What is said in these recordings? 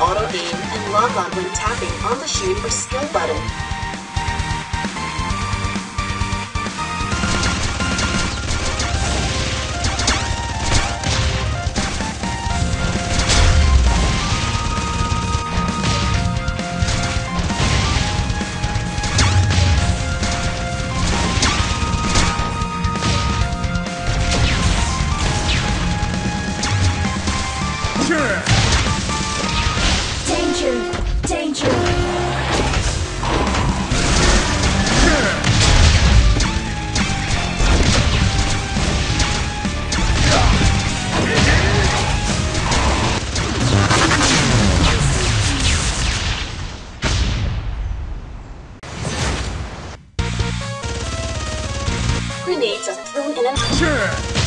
auto aim, and log on when tapping on the shoot or skill button. Danger! Danger! Grenades are thrown in an Balloon's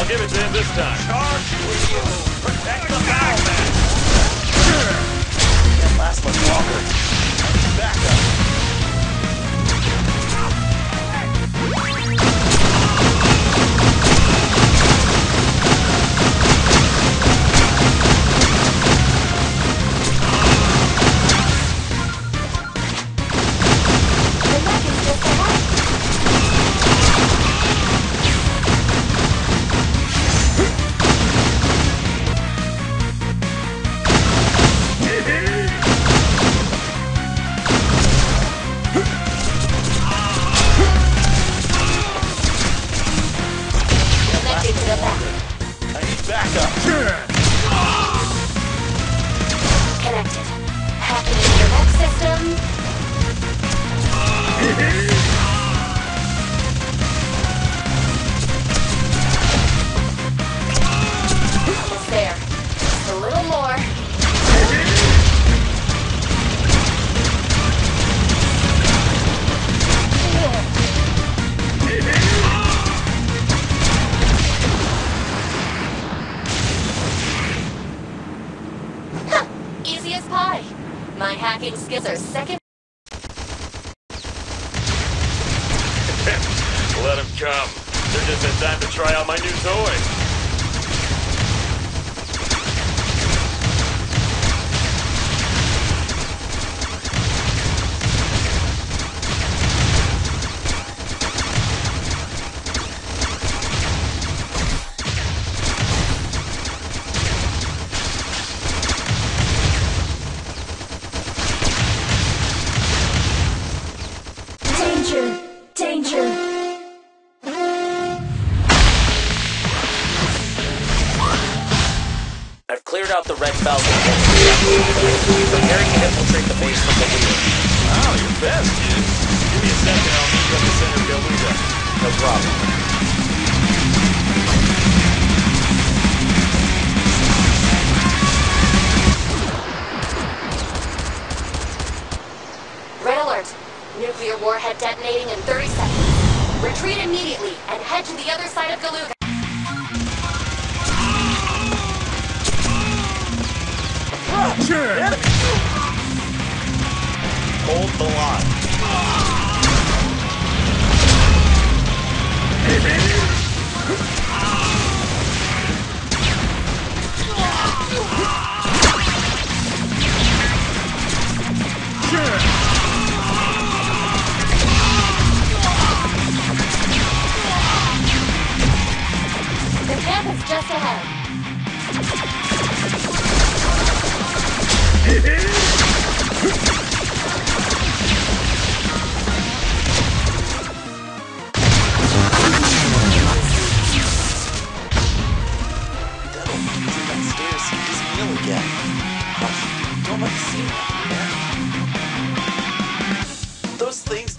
I'll give it to him this time. Charge Let him come. They're just in time to try out my new toy. Cleared out the red belt and preparing to infiltrate the base from the rear. Oh, you're best, kid. Give me a second, I'll meet you at the center of Galuga. No problem. Red alert! Nuclear warhead detonating in 30 seconds. Retreat immediately and head to the other side of Galuga. Hold the line. The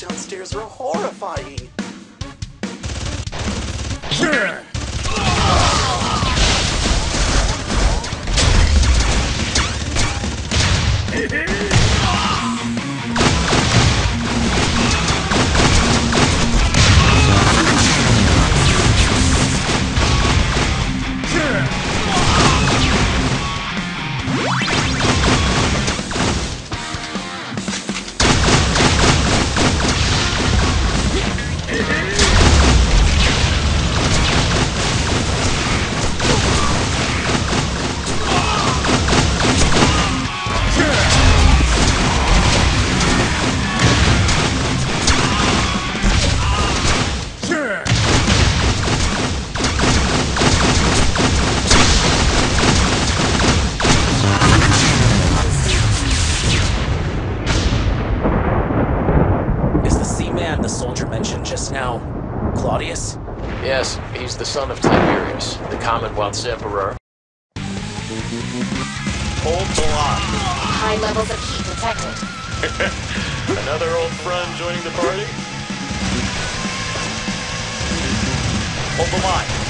downstairs were horrifying. Yeah. son of Tiberius, the Commonwealth's emperor. Hold the line. High levels of heat detected. Another old friend joining the party? Hold the line.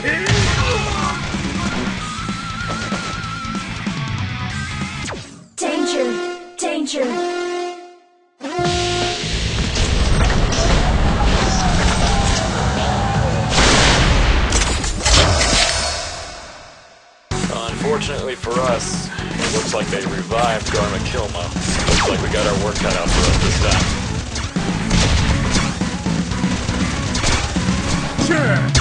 Danger! Danger! Unfortunately for us, it looks like they revived Garma Kilma. Looks like we got our work cut out for us this time. Sure.